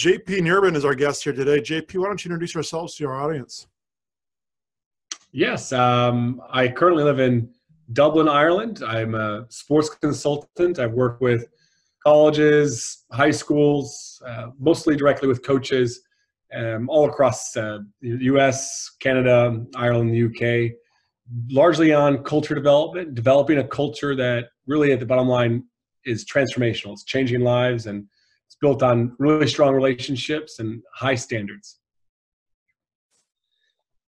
JP Nerbun is our guest here today. JP, why don't you introduce yourselves to our audience? Yes, um, I currently live in Dublin, Ireland. I'm a sports consultant. I work with colleges, high schools, uh, mostly directly with coaches um, all across uh, the US, Canada, Ireland, the UK, largely on culture development, developing a culture that really at the bottom line is transformational. It's changing lives and built on really strong relationships and high standards.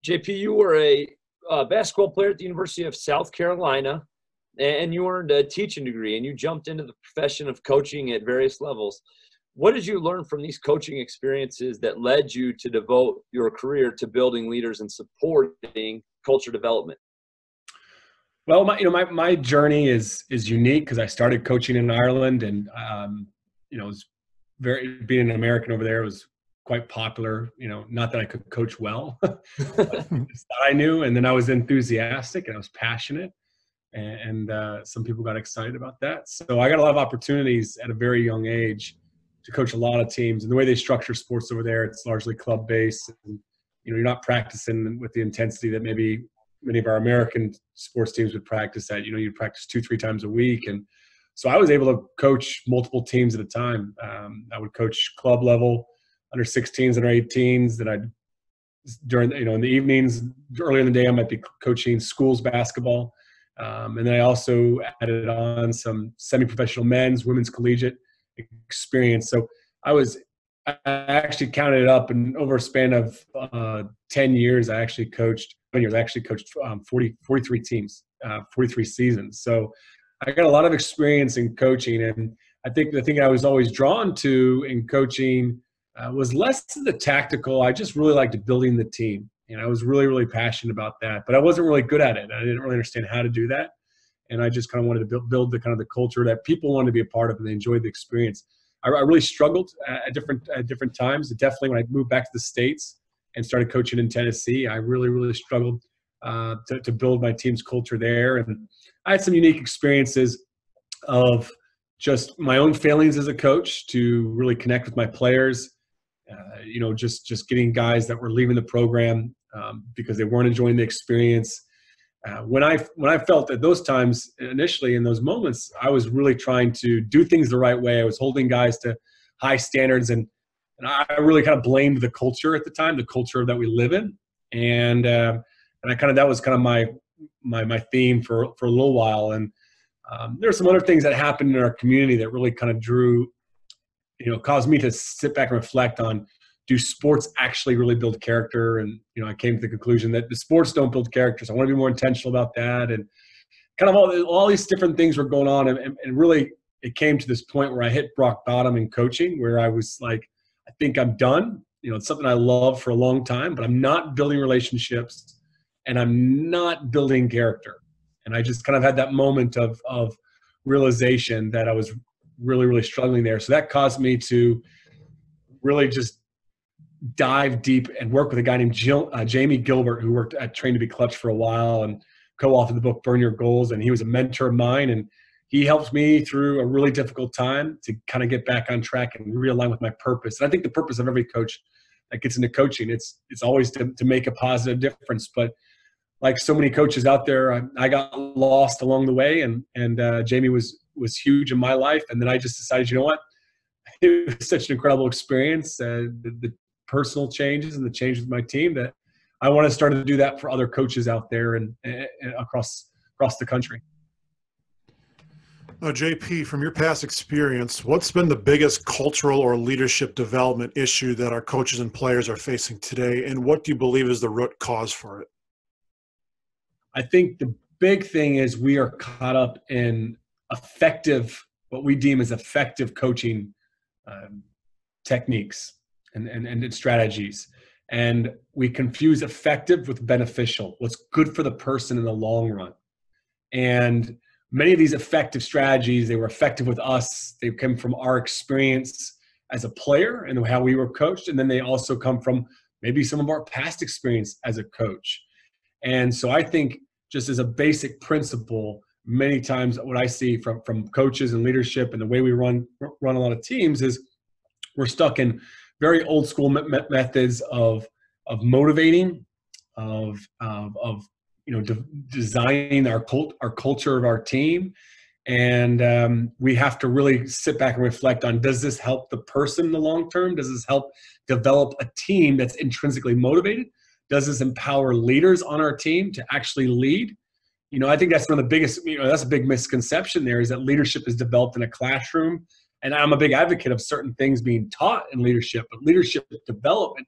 JP, you were a uh, basketball player at the University of South Carolina, and you earned a teaching degree, and you jumped into the profession of coaching at various levels. What did you learn from these coaching experiences that led you to devote your career to building leaders and supporting culture development? Well, my you know my my journey is is unique because I started coaching in Ireland, and um, you know, was very being an American over there was quite popular. You know, not that I could coach well, I knew, and then I was enthusiastic and I was passionate, and, and uh, some people got excited about that. So I got a lot of opportunities at a very young age to coach a lot of teams. And the way they structure sports over there, it's largely club based. And, you know, you're not practicing with the intensity that maybe many of our American sports teams would practice at. You know, you practice two, three times a week, and so I was able to coach multiple teams at a time. Um, I would coach club level, under 16s, under 18s. Then I'd during you know in the evenings, earlier in the day, I might be coaching schools basketball, um, and then I also added on some semi-professional men's, women's collegiate experience. So I was I actually counted it up, and over a span of uh, 10 years, I actually coached. I actually coached um, 40, 43 teams, uh, 43 seasons. So I got a lot of experience in coaching, and I think the thing I was always drawn to in coaching uh, was less the tactical. I just really liked building the team, and I was really, really passionate about that. But I wasn't really good at it. I didn't really understand how to do that, and I just kind of wanted to build, the kind of the culture that people wanted to be a part of, and they enjoyed the experience. I, I really struggled at different at different times. Definitely when I moved back to the states and started coaching in Tennessee, I really, really struggled uh, to, to build my team's culture there. And I had some unique experiences of just my own failings as a coach to really connect with my players. Uh, you know, just just getting guys that were leaving the program um, because they weren't enjoying the experience. Uh, when I when I felt at those times initially in those moments, I was really trying to do things the right way. I was holding guys to high standards, and and I really kind of blamed the culture at the time, the culture that we live in, and uh, and I kind of that was kind of my my my theme for for a little while. And um, there are some other things that happened in our community that really kind of drew, you know, caused me to sit back and reflect on do sports actually really build character? And you know, I came to the conclusion that the sports don't build characters. I want to be more intentional about that, and kind of all all these different things were going on, and, and really it came to this point where I hit rock bottom in coaching, where I was like, I think I'm done. You know, it's something I love for a long time, but I'm not building relationships and I'm not building character. And I just kind of had that moment of of realization that I was really, really struggling there. So that caused me to really just dive deep and work with a guy named Jill, uh, Jamie Gilbert, who worked at Train to Be Clutch for a while and co-authored the book Burn Your Goals. And he was a mentor of mine, and he helped me through a really difficult time to kind of get back on track and realign with my purpose. And I think the purpose of every coach that gets into coaching, it's it's always to, to make a positive difference. But like so many coaches out there, I, I got lost along the way, and and uh, Jamie was was huge in my life. And then I just decided, you know what, it was such an incredible experience. Uh, the, the, personal changes and the changes with my team that I want to start to do that for other coaches out there and, and across across the country. Now, JP, from your past experience, what's been the biggest cultural or leadership development issue that our coaches and players are facing today, and what do you believe is the root cause for it? I think the big thing is we are caught up in effective, what we deem as effective coaching um, techniques and, and, and strategies. And we confuse effective with beneficial, what's good for the person in the long run. And many of these effective strategies, they were effective with us. They come from our experience as a player and how we were coached. And then they also come from maybe some of our past experience as a coach. And so I think just as a basic principle, many times what I see from, from coaches and leadership and the way we run run a lot of teams is we're stuck in very old school me- methods of of motivating, of of, of you know de- designing our cult our culture of our team, and um, we have to really sit back and reflect on does this help the person in the long term? Does this help develop a team that's intrinsically motivated? Does this empower leaders on our team to actually lead? You know, I think that's one of the biggest, you know, that's a big misconception there is that leadership is developed in a classroom. And I'm a big advocate of certain things being taught in leadership, but leadership development,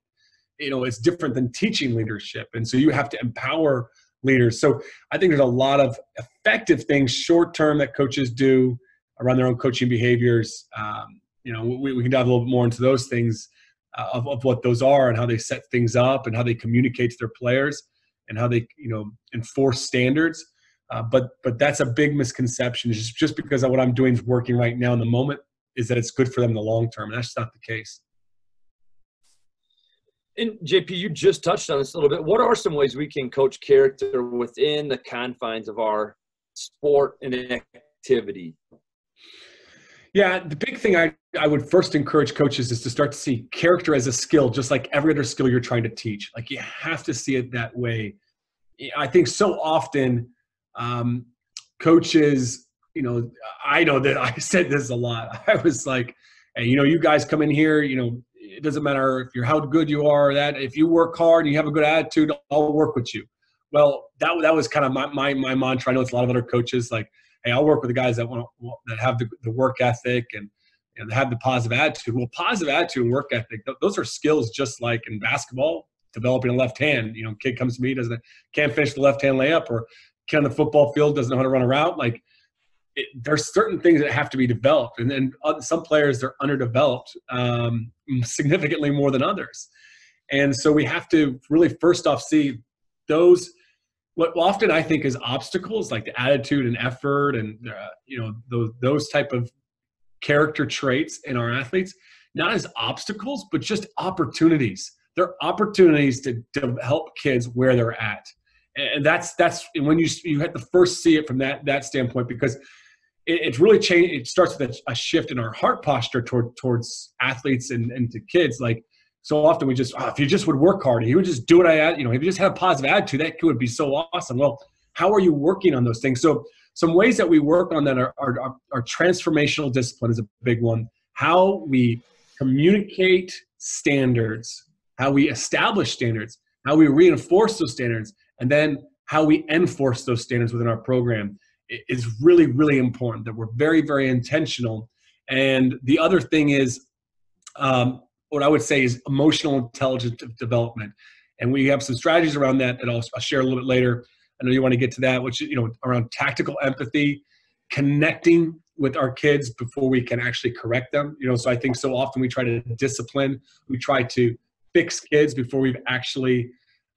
you know, is different than teaching leadership. And so you have to empower leaders. So I think there's a lot of effective things short term that coaches do around their own coaching behaviors. Um, you know, we, we, can dive a little bit more into those things of, of what those are and how they set things up and how they communicate to their players and how they, you know, enforce standards. Uh, but but that's a big misconception. Just just because what I'm doing is working right now in the moment is that it's good for them in the long term. And that's not the case. And JP, you just touched on this a little bit. What are some ways we can coach character within the confines of our sport and activity? Yeah, the big thing I, I would first encourage coaches is to start to see character as a skill, just like every other skill you're trying to teach. Like you have to see it that way. I think so often um, coaches, you know, I know that I said this a lot. I was like, hey, you know, you guys come in here, you know, it doesn't matter if you're how good you are, or that if you work hard and you have a good attitude, I'll work with you. Well, that that was kind of my my, my mantra. I know it's a lot of other coaches like, hey, I'll work with the guys that want that have the, the work ethic and have the positive attitude. Well, positive attitude and work ethic, those are skills just like in basketball, developing a left hand. You know, kid comes to me doesn't can't finish the left hand layup, or kid on the football field doesn't know how to run a route. Like it, there's certain things that have to be developed, and then some players they're underdeveloped um, significantly more than others. And so we have to really first off see those what often I think is obstacles like the attitude and effort and uh, you know those those type of character traits in our athletes not as obstacles but just opportunities they're opportunities to, to help kids where they're at and that's that's when you you have to first see it from that that standpoint because it, it's really changed. It starts with a, a, shift in our heart posture toward towards athletes and, and to kids. Like so often we just, oh, if you just would work hard, he would just do what I. You know, if you just had a positive attitude, that would be so awesome. Well, how are you working on those things? So some ways that we work on that are, are, are, are transformational discipline is a big one. How we communicate standards, how we establish standards, how we reinforce those standards, and then how we enforce those standards within our program is really, really important that we're very, very intentional. And the other thing is, um, what I would say is emotional intelligence development. And we have some strategies around that that I'll, I'll share a little bit later. I know you want to get to that, which, you know, around tactical empathy, connecting with our kids before we can actually correct them. You know, so I think so often we try to discipline, we try to fix kids before we've actually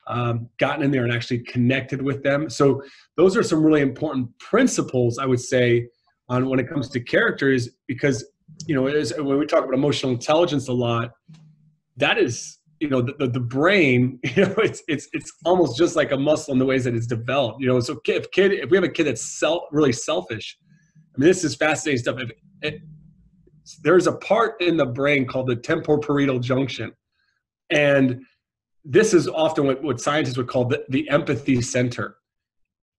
um, gotten in there and actually connected with them. So those are some really important principles I would say on when it comes to characters because you know when we talk about emotional intelligence a lot, that is you know the, the, the, brain you know it's it's it's almost just like a muscle in the ways that it's developed you know so if kid if we have a kid that's self really selfish i mean this is fascinating stuff if it, there's a part in the brain called the temporoparietal junction and this is often what, what scientists would call the, the empathy center.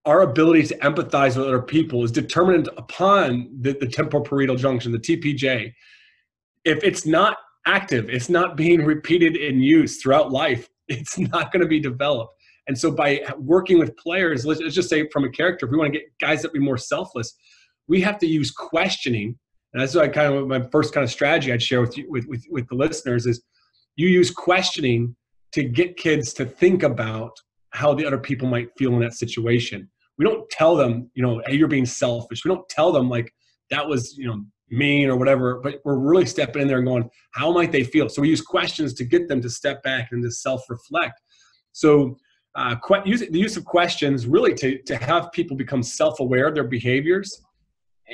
Our ability to empathize with other people is determined upon the, the temporoparietal junction, the TPJ. If it's not active, it's not being repeated in use throughout life, it's not going to be developed. And so by working with players, let's, let's just say from a character, if we want to get guys that be more selfless, we have to use questioning. And that's kind of my first kind of strategy I'd share with you with, with, with the listeners is you use questioning to get kids to think about how the other people might feel in that situation. We don't tell them, you know, hey, you're being selfish. We don't tell them like that was, you know, mean or whatever, but we're really stepping in there and going, how might they feel? So we use questions to get them to step back and to self-reflect. So uh, use, the use of questions really to, to have people become self-aware of their behaviors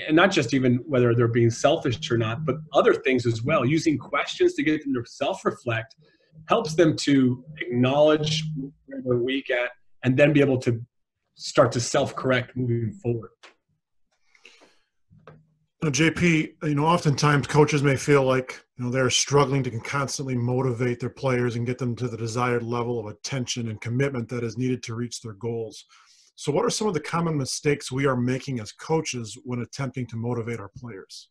and not just even whether they're being selfish or not, but other things as well. Using questions to get them to self-reflect helps them to acknowledge where they're weak at and then be able to start to self-correct moving forward Now, JP, you know, oftentimes coaches may feel like you know they're struggling to constantly motivate their players and get them to the desired level of attention and commitment that is needed to reach their goals. So, what are some of the common mistakes we are making as coaches when attempting to motivate our players?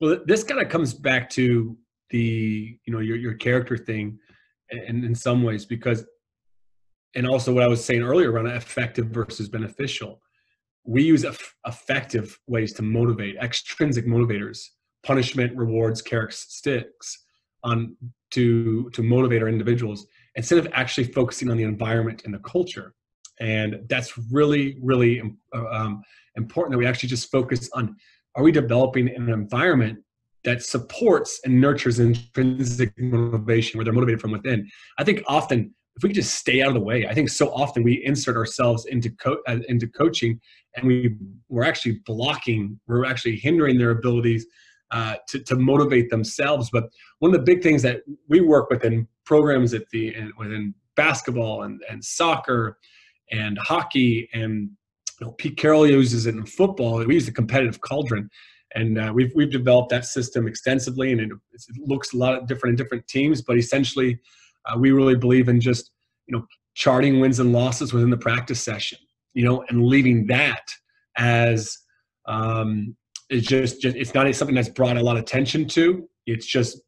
Well, this kind of comes back to the you know your your character thing, and in some ways because, and also what I was saying earlier around effective versus beneficial. We use effective ways to motivate extrinsic motivators punishment rewards characteristics on to to motivate our individuals instead of actually focusing on the environment and the culture. And that's really really uh, um, important that we actually just focus on are we developing an environment that supports and nurtures intrinsic motivation where they're motivated from within? I think often if we could just stay out of the way, I think so often we insert ourselves into co- uh, into coaching, and we we're actually blocking, we're actually hindering their abilities uh, to to motivate themselves. But one of the big things that we work within programs at the within basketball and and soccer and hockey and you know, Pete Carroll uses it in football. We use the competitive cauldron, and uh, we've we've developed that system extensively, and it, it looks a lot different in different teams. But essentially, uh, we really believe in just you know charting wins and losses within the practice session, you know, and leaving that as um, it's just, just it's not something that's brought a lot of attention to. It's just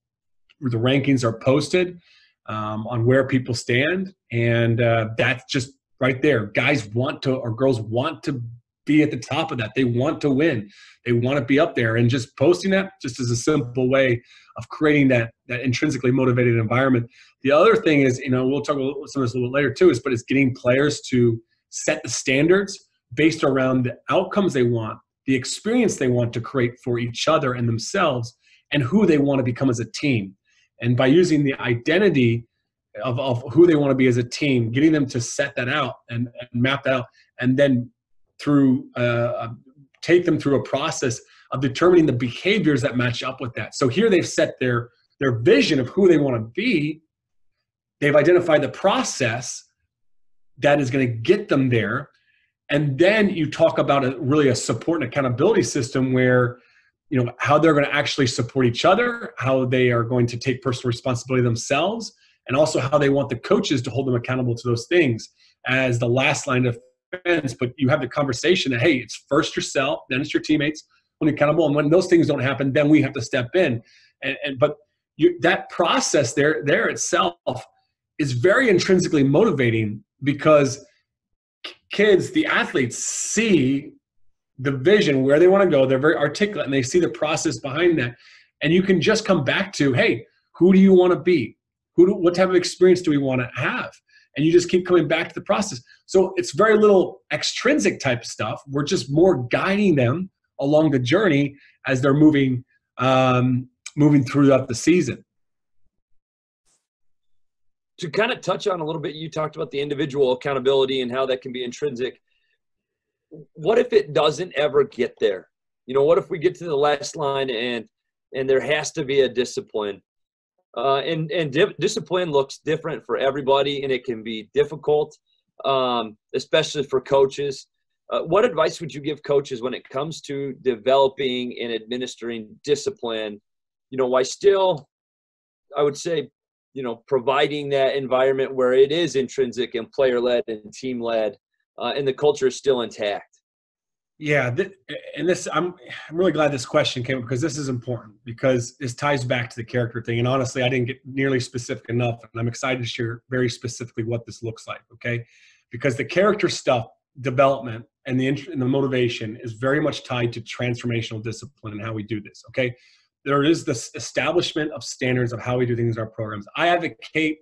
the rankings are posted um, on where people stand, and uh, that's just right there. Guys want to or girls want to be at the top of that. They want to win. They want to be up there, and just posting that just as a simple way of creating that that intrinsically motivated environment. The other thing is, you know, we'll talk about some of this a little later too, is but it's getting players to set the standards based around the outcomes they want, the experience they want to create for each other and themselves, and who they want to become as a team. And by using the identity of, of who they want to be as a team, getting them to set that out and, and map that out, and then through uh, uh take them through a process of determining the behaviors that match up with that. So here they've set their their vision of who they want to be. They've identified the process that is going to get them there. And then you talk about a, really a support and accountability system where you know how they're going to actually support each other, how they are going to take personal responsibility themselves, and also how they want the coaches to hold them accountable to those things as the last line of defense. But you have the conversation that hey, it's first yourself, then it's your teammates, when accountable. And when those things don't happen, then we have to step in. And, and but you, that process there, there itself is very intrinsically motivating because kids, the athletes, see the vision where they want to go. They're very articulate and they see the process behind that. And you can just come back to, hey, who do you want to be? Who do, what type of experience do we want to have? And you just keep coming back to the process. So it's very little extrinsic type stuff. We're just more guiding them along the journey as they're moving um, moving throughout the season. To kind of touch on a little bit, you talked about the individual accountability and how that can be intrinsic. What if it doesn't ever get there? You know, what if we get to the last line and and there has to be a discipline? Uh, and and di- discipline looks different for everybody, and it can be difficult, um, especially for coaches. Uh, what advice would you give coaches when it comes to developing and administering discipline? You know, why still, I would say, you know, providing that environment where it is intrinsic and player led and team led, uh, and the culture is still intact. Yeah, th- and this I'm I'm really glad this question came because this is important because this ties back to the character thing. And honestly, I didn't get nearly specific enough, and I'm excited to share very specifically what this looks like. Okay, because the character stuff development and the and the motivation is very much tied to transformational discipline and how we do this okay there is this establishment of standards of how we do things in our programs i advocate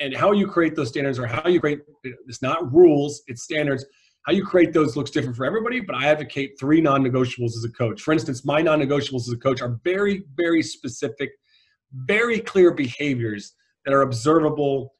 and how you create those standards or how you create it's not rules it's standards how you create those looks different for everybody but i advocate three non-negotiables as a coach for instance my non-negotiables as a coach are very very specific very clear behaviors that are observable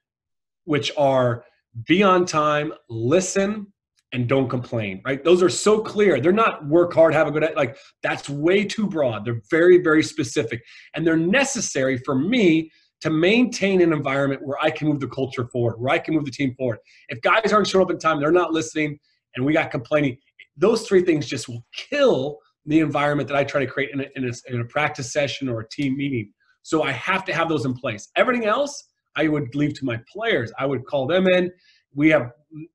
which are be on time listen and don't complain, right? Those are so clear. They're not work hard, have a good like that's way too broad. They're very very specific and they're necessary for me to maintain an environment where I can move the culture forward, where I can move the team forward. If guys aren't showing up in time, they're not listening and we got complaining, those three things just will kill the environment that I try to create in a, in a, in a practice session or a team meeting. So I have to have those in place. Everything else, I would leave to my players. I would call them in. We have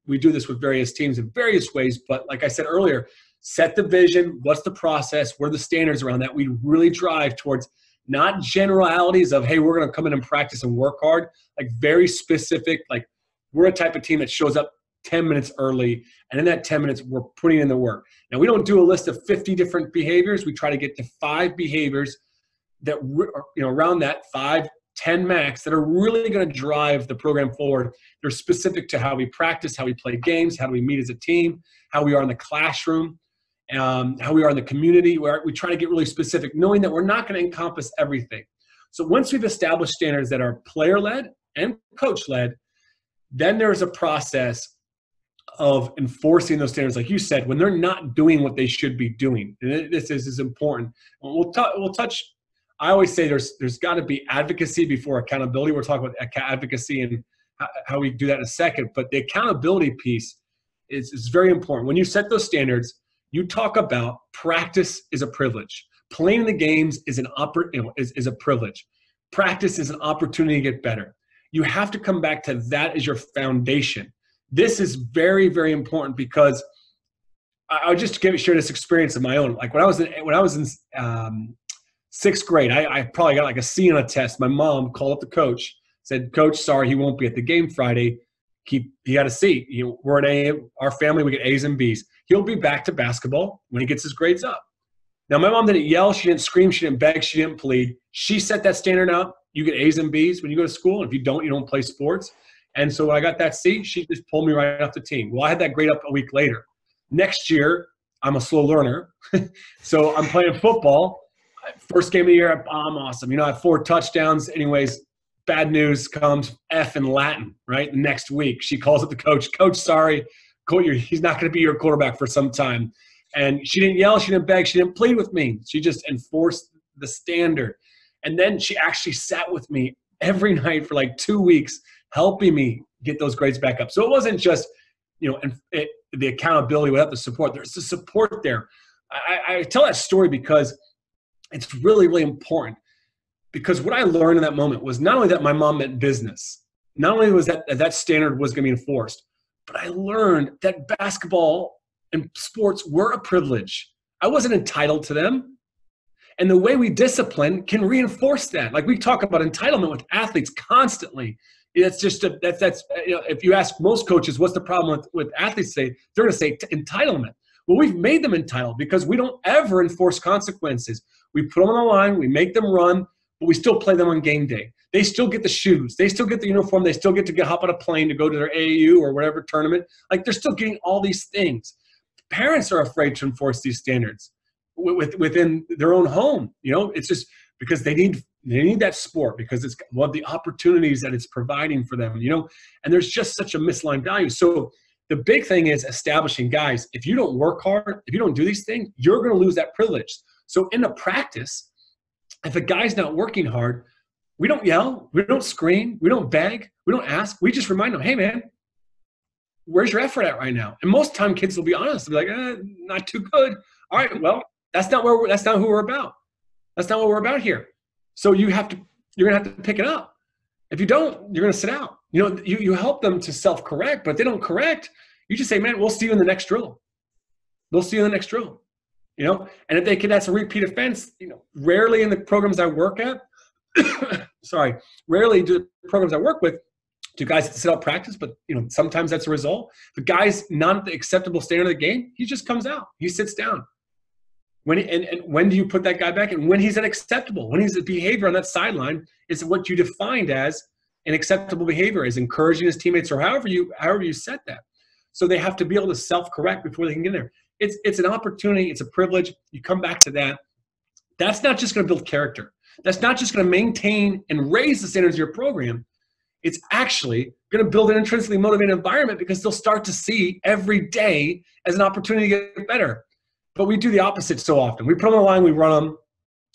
we do this with various teams in various ways, but like I said earlier, set the vision. What's the process? What are the standards around that? We really drive towards not generalities of hey, we're going to come in and practice and work hard. Like very specific. Like we're a type of team that shows up 10 minutes early and in that 10 minutes we're putting in the work. Now we don't do a list of 50 different behaviors. We try to get to five behaviors that you know around that five 10 max that are really going to drive the program forward. They're specific to how we practice how we play games how do we meet as a team how we are in the classroom um, how we are in the community. Where we try to get really specific knowing that we're not going to encompass everything. So once we've established standards that are player led and coach led then there's a process of enforcing those standards, like you said, when they're not doing what they should be doing. And this is, is important. We'll, t- we'll touch. I always say there's there's got to be advocacy before accountability. We're talking about advocacy and how we do that in a second. But the accountability piece is, is very important. When you set those standards, you talk about practice is a privilege. Playing the games is an oppor- is, is a privilege. Practice is an opportunity to get better. You have to come back to that as your foundation this is very very important because I'll just give share this experience of my own. Like when I was in when I was in um, sixth grade, I, I, probably got like a C on a test. My mom called up the coach, said, "Coach, sorry, he won't be at the game Friday. He he got a C. You know, we're an A. Our family we get A's and B's. He'll be back to basketball when he gets his grades up." Now, my mom didn't yell, she didn't scream, she didn't beg, she didn't plead. She set that standard up. You get A's and B's when you go to school. If you don't, you don't play sports. And so when I got that seat, she just pulled me right off the team. Well, I had that grade up a week later. Next year, I'm a slow learner. so I'm playing football. First game of the year, I'm awesome. You know, I have four touchdowns. Anyways, bad news comes F in Latin, right? Next week, she calls up the coach. Coach, sorry, he's not going to be your quarterback for some time. And she didn't yell, she didn't beg, she didn't plead with me. She just enforced the standard. And then she actually sat with me every night for like two weeks helping me get those grades back up. So it wasn't just, you know, and it, the accountability without the support. There's the support there. I, I tell that story because it's really, really important. Because what I learned in that moment was not only that my mom meant business, not only was that that standard was going to be enforced, but I learned that basketball and sports were a privilege. I wasn't entitled to them. And the way we discipline can reinforce that. Like we talk about entitlement with athletes constantly. It's just a, that's that's you know, if you ask most coaches what's the problem with, with athletes today, they're going to say entitlement. Well, we've made them entitled because we don't ever enforce consequences. We put them on the line, we make them run, but we still play them on game day. They still get the shoes, they still get the uniform, they still get to get, hop on a plane to go to their AAU or whatever tournament. Like they're still getting all these things. Parents are afraid to enforce these standards with, within their own home. You know, it's just because they need they need that sport because it's one of the opportunities that it's providing for them, you know, and there's just such a misaligned value. So the big thing is establishing guys, if you don't work hard, if you don't do these things, you're going to lose that privilege. So in the practice, if a guy's not working hard, we don't yell, we don't scream, we don't beg, we don't ask. We just remind them, hey man, where's your effort at right now? And most time kids will be honest, they'll be like, eh, not too good. All right, well, that's not where that's not who we're about. That's not what we're about here. So you have to, you're gonna have to pick it up. If you don't, you're gonna sit out. You know, you, you help them to self-correct, but they don't correct. You just say, man, we'll see you in the next drill. They'll see you in the next drill. You know, and if they can, that's a repeat offense. You know, rarely in the programs I work at, sorry, rarely do programs I work with do guys sit out practice, but you know, sometimes that's a result. The guy's not the acceptable standard of the game, he just comes out. He sits down. When and, and when do you put that guy back? And when he's unacceptable, when he's a behavior on that sideline is what you defined as an acceptable behavior, is encouraging his teammates or however you however you set that. So they have to be able to self-correct before they can get there. It's it's an opportunity, it's a privilege. You come back to that. That's not just going to build character. That's not just going to maintain and raise the standards of your program. It's actually going to build an intrinsically motivated environment because they'll start to see every day as an opportunity to get better. But we do the opposite so often. We put them on the line, we run them,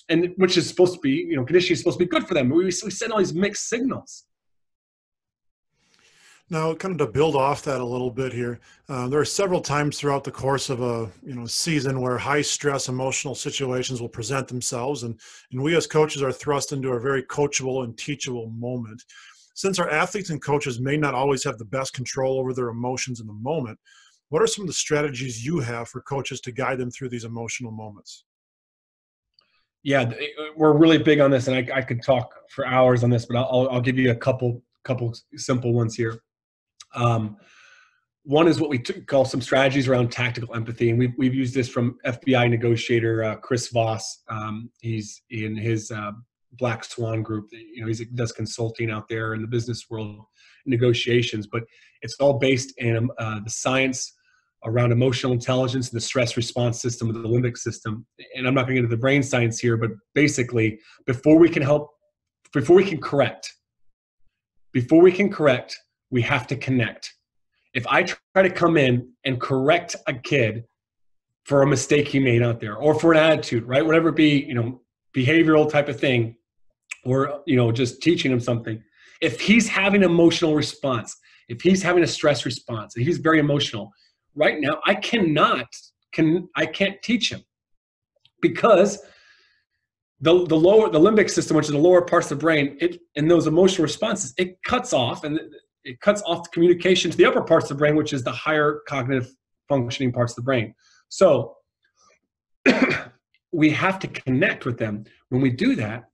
and which is supposed to be, you know, conditioning is supposed to be good for them. We, we send all these mixed signals. Now, kind of to build off that a little bit here, uh, there are several times throughout the course of a you know season where high stress emotional situations will present themselves, and and we as coaches are thrust into a very coachable and teachable moment. Since our athletes and coaches may not always have the best control over their emotions in the moment, what are some of the strategies you have for coaches to guide them through these emotional moments? Yeah, we're really big on this, and I, I could talk for hours on this, but I'll, I'll give you a couple couple simple ones here. Um, one is what we t- call some strategies around tactical empathy, and we've, we've used this from FBI negotiator uh, Chris Voss. Um, he's in his uh, Black Swan group. You know, he does consulting out there in the business world, negotiations, but it's all based in uh, the science around emotional intelligence and the stress response system of the limbic system. And I'm not going to get into the brain science here, but basically, before we can help, before we can correct, before we can correct, we have to connect. If I try to come in and correct a kid for a mistake he made out there or for an attitude, right? Whatever it be, you know, behavioral type of thing, or, you know, just teaching him something. If he's having emotional response, if he's having a stress response, and he's very emotional, right now, I cannot, can I can't teach him because the, the lower the limbic system, which is the lower parts of the brain, it in those emotional responses, it cuts off and it cuts off the communication to the upper parts of the brain, which is the higher cognitive functioning parts of the brain. So we have to connect with them. When we do that,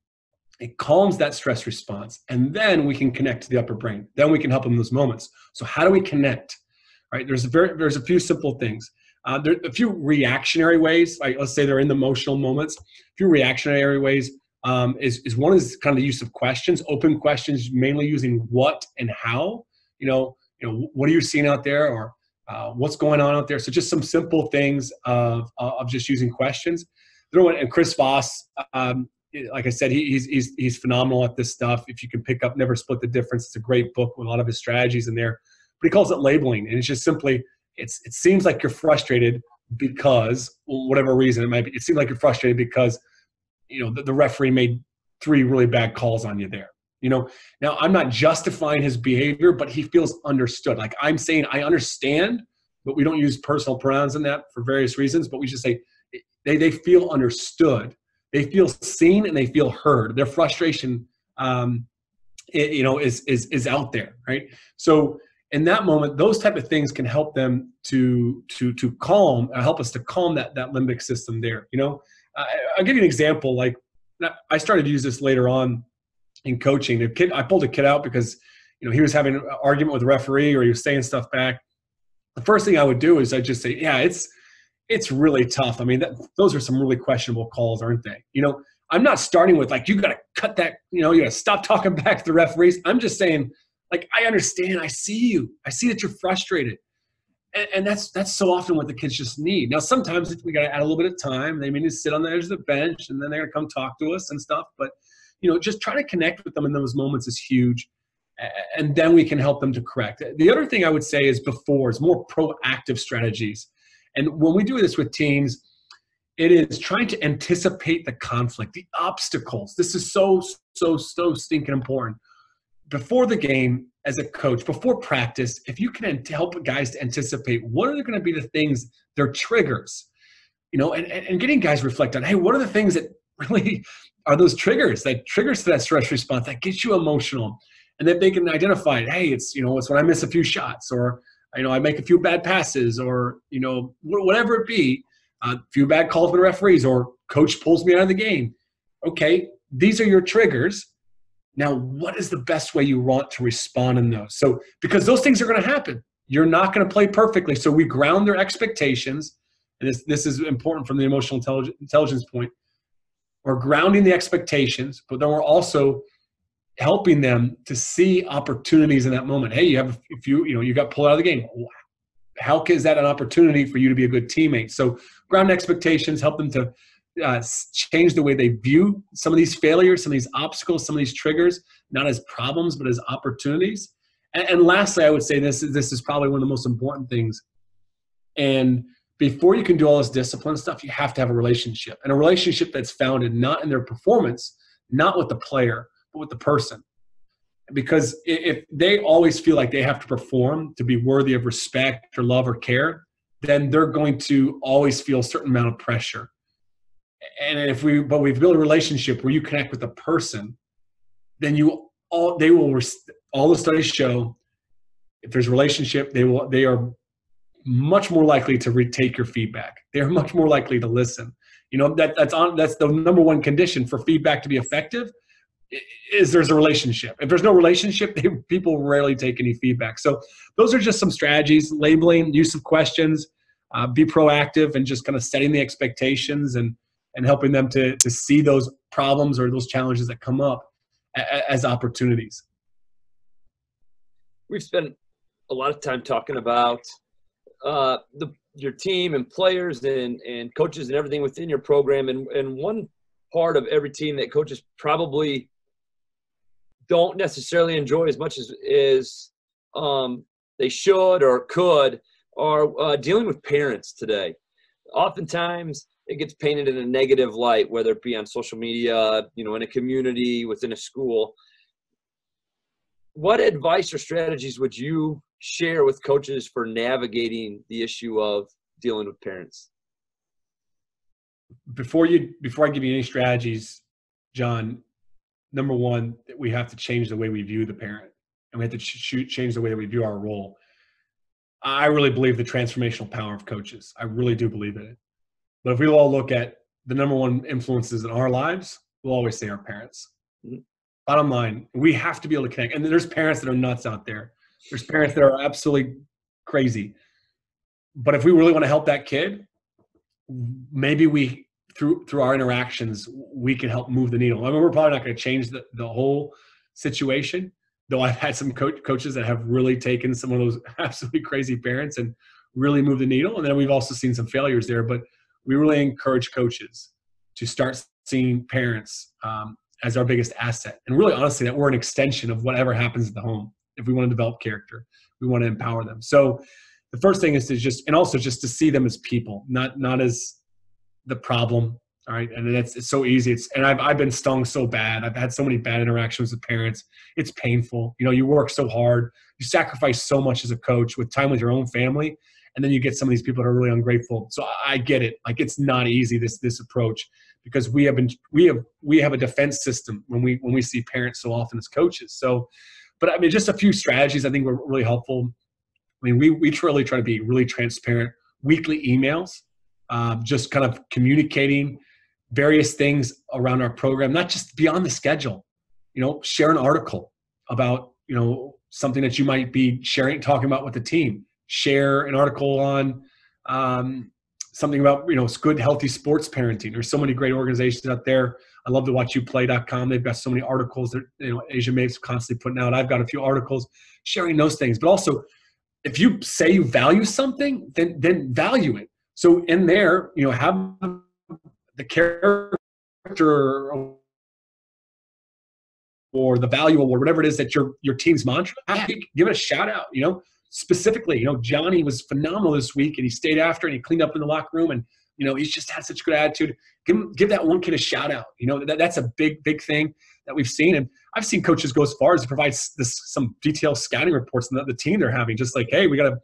it calms that stress response, and then we can connect to the upper brain. Then we can help them in those moments. So how do we connect? Right? There's a very there's a few simple things. Uh, there a few reactionary ways. Like let's say they're in the emotional moments. A few reactionary ways um, is, is one is kind of the use of questions, open questions, mainly using what and how. You know, you know, what are you seeing out there, or uh, what's going on out there? So just some simple things of of just using questions. And Chris Voss, um, like I said, he, he's he's he's phenomenal at this stuff. If you can pick up "Never Split the Difference," it's a great book with a lot of his strategies in there. But he calls it labeling, and it's just simply it's it seems like you're frustrated because whatever reason it might be. It seems like you're frustrated because you know the, the referee made three really bad calls on you there you know? Now i'm not justifying his behavior but he feels understood. Like i'm saying i understand but we don't use personal pronouns in that for various reasons but we just say they, they feel understood. They feel seen and they feel heard. Their frustration um, it, you know is is is out there right? So in that moment those type of things can help them to to to calm uh, help us to calm that that limbic system there you know I'll give you an example. Like I started to use this later on in coaching. A kid, I pulled a kid out because you know he was having an argument with the referee or he was saying stuff back. The first thing I would do is I just say, yeah, it's it's really tough. I mean, that, those are some really questionable calls, aren't they? You know, I'm not starting with like you got to cut that. You know, you got to stop talking back to the referees. I'm just saying, like, I understand. I see you. I see that you're frustrated and, and, that's that's so often what the kids just need. Now, sometimes we got to add a little bit of time. They may need to sit on the edge of the bench, and then they're going to come talk to us and stuff. But you know, just trying to connect with them in those moments is huge, and then we can help them to correct. The other thing I would say is before is more proactive strategies, and when we do this with teams. It is trying to anticipate the conflict, the obstacles. This is so, so, so stinking important. Before the game, as a coach before practice if you can help guys to anticipate what are going to be the things their triggers you know and, and getting guys reflect on hey what are the things that really are those triggers that triggers to that stress response that gets you emotional? And that they can identify hey it's you know it's when i miss a few shots or you know i make a few bad passes or you know whatever it be a few bad calls from the referees or coach pulls me out of the game. Okay these are your triggers now, what is the best way you want to respond in those? So, because those things are going to happen, you're not going to play perfectly. So, we ground their expectations. And this, this is important from the emotional intelligence point. We're grounding the expectations, but then we're also helping them to see opportunities in that moment. Hey, you have, if you, you know, you got pulled out of the game. How is that an opportunity for you to be a good teammate? So, ground expectations, help them to uh, change the way they view some of these failures, some of these obstacles, some of these triggers, not as problems, but as opportunities. And, and lastly, I would say this, this is probably one of the most important things. And before you can do all this discipline stuff, you have to have a relationship. And a relationship that's founded not in their performance, not with the player, but with the person. because if they always feel like they have to perform to be worthy of respect or love or care, then they're going to always feel a certain amount of pressure. And if we, but we've built a relationship where you connect with a person, then you all they will all the studies show if there's relationship they will they are much more likely to retake your feedback. They're much more likely to listen. You know that that's on that's the number one condition for feedback to be effective is there's a relationship. If there's no relationship, they, people rarely take any feedback. So those are just some strategies: labeling, use of questions, uh, be proactive, and just kind of setting the expectations and and helping them to to see those problems or those challenges that come up as opportunities. We've spent a lot of time talking about uh, the your team and players and and coaches and everything within your program and and one part of every team that coaches probably don't necessarily enjoy as much as is um, they should or could are uh, dealing with parents today. Oftentimes, it gets painted in a negative light, whether it be on social media, you know, in a community, within a school. What advice or strategies would you share with coaches for navigating the issue of dealing with parents? Before you, before I give you any strategies, John, number one, we have to change the way we view the parent, and we have to ch- change the way that we view our role. I really believe the transformational power of coaches. I really do believe in it. But if we all look at the number one influences in our lives, we'll always say our parents. Mm-hmm. Bottom line, we have to be able to connect. And there's parents that are nuts out there. There's parents that are absolutely crazy. But if we really want to help that kid, maybe we through through our interactions we can help move the needle. I mean, we're probably not going to change the, the whole situation, though I've had some co- coaches that have really taken some of those absolutely crazy parents and really moved the needle. And then we've also seen some failures there, but we really encourage coaches to start seeing parents um, as our biggest asset. And really, honestly, that we're an extension of whatever happens at the home. If we want to develop character, we want to empower them. So the first thing is to just, and also just to see them as people, not not as the problem. All right. And it's, it's so easy. It's, and I've, I've been stung so bad. I've had so many bad interactions with parents. It's painful. You know, you work so hard, you sacrifice so much as a coach with time with your own family. And then you get some of these people that are really ungrateful. So I get it. Like it's not easy, this, this approach because we have been, we have, we have a defense system when we, when we see parents so often as coaches. So, but I mean, just a few strategies I think were really helpful. I mean, we, we truly try to be really transparent. Weekly emails um, just kind of communicating various things around our program, not just beyond the schedule. You know, share an article about you know something that you might be sharing, talking about with the team. Share an article on um, something about you know good, healthy sports parenting. There's so many great organizations out there. I love to watch you play.com. They've got so many articles that you know Asia Mape's constantly putting out. I've got a few articles sharing those things, but also if you say you value something, then then value it. So in there, you know, have the character or the value award, whatever it is that your your team's mantra, give it a shout out. You know, specifically, you know, Johnny was phenomenal this week, and he stayed after and he cleaned up in the locker room, and you know, he's just had such good attitude. Give him, give that one kid a shout out. You know, that, that's a big big thing that we've seen, and I've seen coaches go as far as to provide this, some detailed scouting reports on the, the team they're having, just like, hey, we got a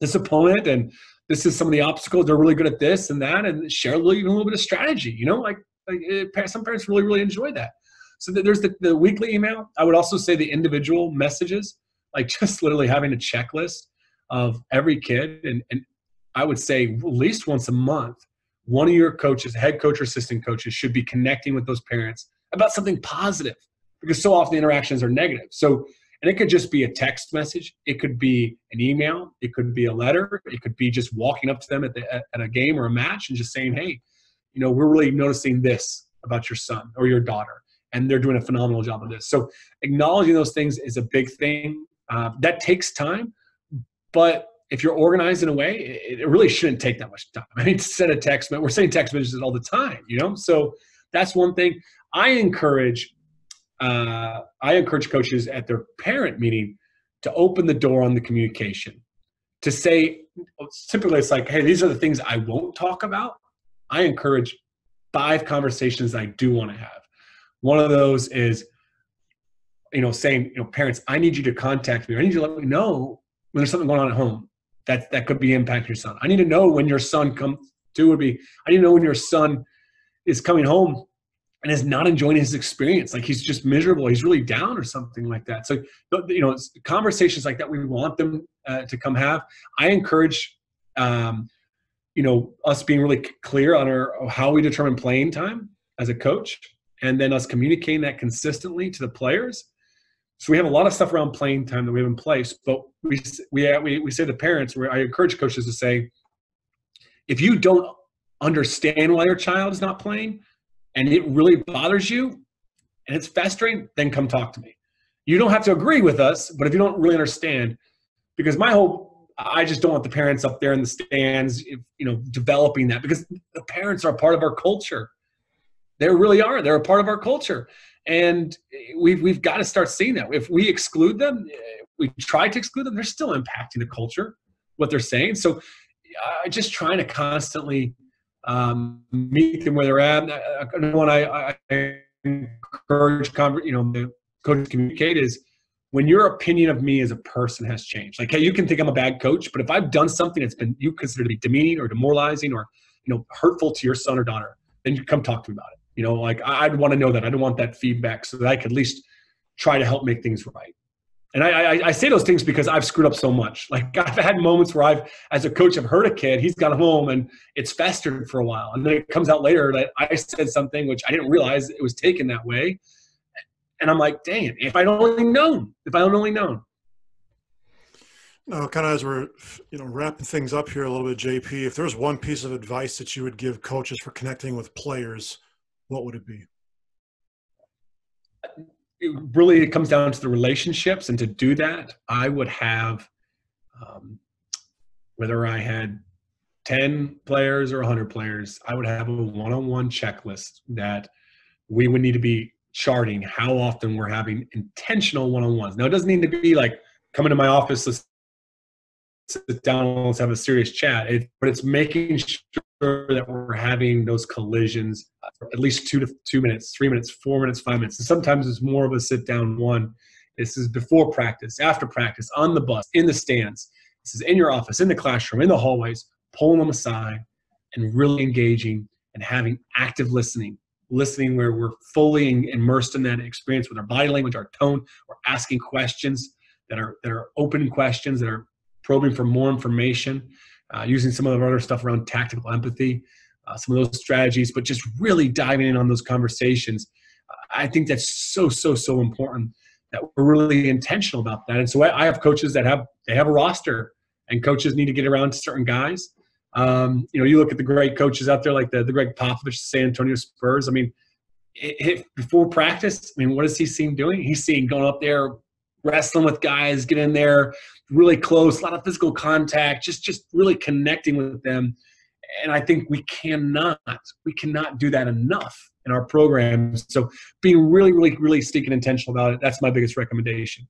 this opponent and this is some of the obstacles. They're really good at this and that, and share a little, even a little bit of strategy. You know, like, like it, eh, some parents really, really enjoy that. So there's the, the weekly email. I would also say the individual messages, like just literally having a checklist of every kid. And, and I would say at least once a month, one of your coaches, head coach or assistant coaches, should be connecting with those parents about something positive because so often the interactions are negative. So and it could just be a text message, it could be an email, it could be a letter, it could be just walking up to them at, the, at a game or a match and just saying, hey, you know, we're really noticing this about your son or your daughter, and they're doing a phenomenal job of this. So acknowledging those things is a big thing. Uh, that takes time, but if you're organized in a way, it, it really shouldn't take that much time. I mean, send a text, we're sending text messages all the time, you know. So that's one thing. I encourage uh, I encourage coaches at their parent meeting to open the door on the communication, to say, typically it's like, hey, these are the things I won't talk about. I encourage five conversations I do want to have. One of those is you know, saying, you know, parents, I need you to contact me. I need you to let me know when there's something going on at home that that could be impacting your son. I need to know when your son comes to would be. I need to know when your son is coming home and is not enjoying his experience. Like he's just miserable. He's really down or something like that. So you know, conversations like that we want them uh, to come have. I encourage. Um, you know us being really clear on our how we determine playing time as a coach and then us communicating that consistently to the players so we have a lot of stuff around playing time that we have in place, but we we uh, we, we say to parents, I encourage coaches to say, if you don't understand why your child is not playing, and it really bothers you, and it's festering, then come talk to me. You don't have to agree with us, but if you don't really understand, because my hope, I just don't want the parents up there in the stands, you know, developing that because the parents are part of our culture. They really are. They're a part of our culture and we've we've got to start seeing that. If we exclude them, we try to exclude them, they're still impacting the culture, what they're saying. So, i uh, just trying to constantly um, meet them where they're at. Another One I, I encourage, you know, the coaches communicate is when your opinion of me as a person has changed. Like, hey, you can think I'm a bad coach, but if I've done something that's been you consider to be demeaning or demoralizing or you know hurtful to your son or daughter, then you come talk to me about it. You know, like I'd want to know that. I don't want that feedback so that I could at least try to help make things right. And I, I, I, say those things because I've screwed up so much. Like I've had moments where I've, as a coach, I've heard a kid, he's gone home and it's festered for a while. And then it comes out later that I said something which I didn't realize it was taken that way. And I'm like, dang if I'd only known, if I'd only known. Now, kind of as we're, you know, wrapping things up here a little bit, JP, if there's one piece of advice that you would give coaches for connecting with players – what would it be? It really, it comes down to the relationships, and to do that, I would have, um, whether I had 10 players or 100 players, I would have a one on one checklist that we would need to be charting how often we're having intentional one on ones. Now, it doesn't need to be like coming to my office, let's sit down, let's have a serious chat, it, but it's making sure that we're having those collisions at least two to two minutes, three minutes, four minutes, five minutes. And sometimes it's more of a sit down one. This is before practice, after practice, on the bus, in the stands. This is in your office, in the classroom, in the hallways, pulling them aside and really engaging and having active listening. Listening where we're fully immersed in that experience with our body language, our tone. We're asking questions that are that are open questions that are probing for more information. Uh, using some of the other stuff around tactical empathy uh, some of those strategies, but just really diving in on those conversations. I think that's so so so important that we're really intentional about that. And so I, I have coaches that have they have a roster, and coaches need to get around to certain guys. Um, you know, you look at the great coaches out there like the the Gregg Popovich, San Antonio Spurs. I mean, it, it, before practice, I mean, what is he seeing doing? He's seen going up there, wrestling with guys, getting in there really close, a lot of physical contact, just just really connecting with them and I think we cannot we cannot do that enough in our programs. So being really, really, really sticking intentional about it, that's my biggest recommendation.